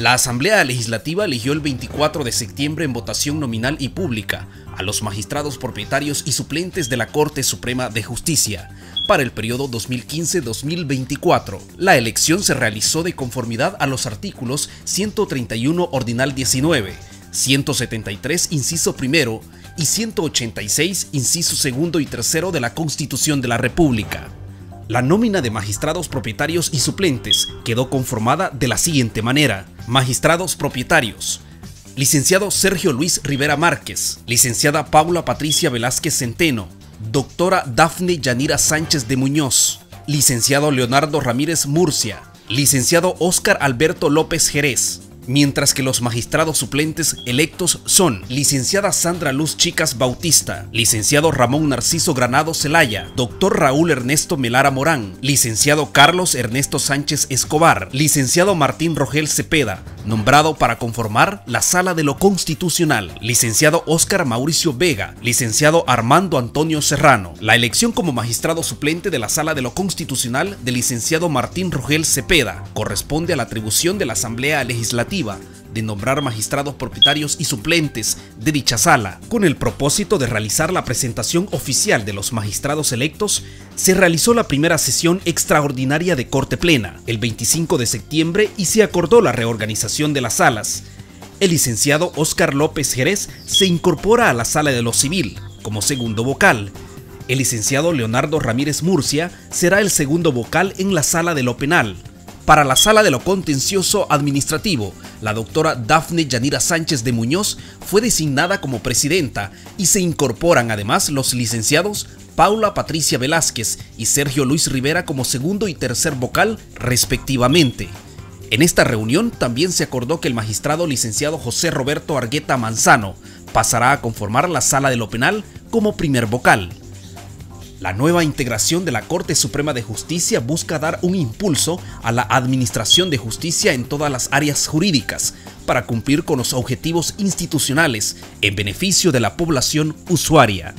La Asamblea Legislativa eligió el 24 de septiembre en votación nominal y pública a los magistrados propietarios y suplentes de la Corte Suprema de Justicia para el periodo 2015-2024. La elección se realizó de conformidad a los artículos 131 Ordinal 19, 173 Inciso primero y 186 Inciso segundo y tercero de la Constitución de la República. La nómina de magistrados propietarios y suplentes quedó conformada de la siguiente manera. Magistrados propietarios. Licenciado Sergio Luis Rivera Márquez. Licenciada Paula Patricia Velázquez Centeno. Doctora Dafne Yanira Sánchez de Muñoz. Licenciado Leonardo Ramírez Murcia. Licenciado Óscar Alberto López Jerez mientras que los magistrados suplentes electos son licenciada Sandra Luz Chicas Bautista, licenciado Ramón Narciso Granado Celaya, doctor Raúl Ernesto Melara Morán, licenciado Carlos Ernesto Sánchez Escobar, licenciado Martín Rogel Cepeda, nombrado para conformar la Sala de lo Constitucional, licenciado Óscar Mauricio Vega, licenciado Armando Antonio Serrano. La elección como magistrado suplente de la Sala de lo Constitucional del licenciado Martín Rogel Cepeda corresponde a la atribución de la Asamblea Legislativa de nombrar magistrados propietarios y suplentes de dicha sala. Con el propósito de realizar la presentación oficial de los magistrados electos, se realizó la primera sesión extraordinaria de Corte Plena el 25 de septiembre y se acordó la reorganización de las salas. El licenciado Óscar López Jerez se incorpora a la sala de lo civil como segundo vocal. El licenciado Leonardo Ramírez Murcia será el segundo vocal en la sala de lo penal. Para la sala de lo contencioso administrativo, la doctora Dafne Yanira Sánchez de Muñoz fue designada como presidenta y se incorporan además los licenciados Paula Patricia Velázquez y Sergio Luis Rivera como segundo y tercer vocal respectivamente. En esta reunión también se acordó que el magistrado licenciado José Roberto Argueta Manzano pasará a conformar la sala de lo penal como primer vocal. La nueva integración de la Corte Suprema de Justicia busca dar un impulso a la administración de justicia en todas las áreas jurídicas para cumplir con los objetivos institucionales en beneficio de la población usuaria.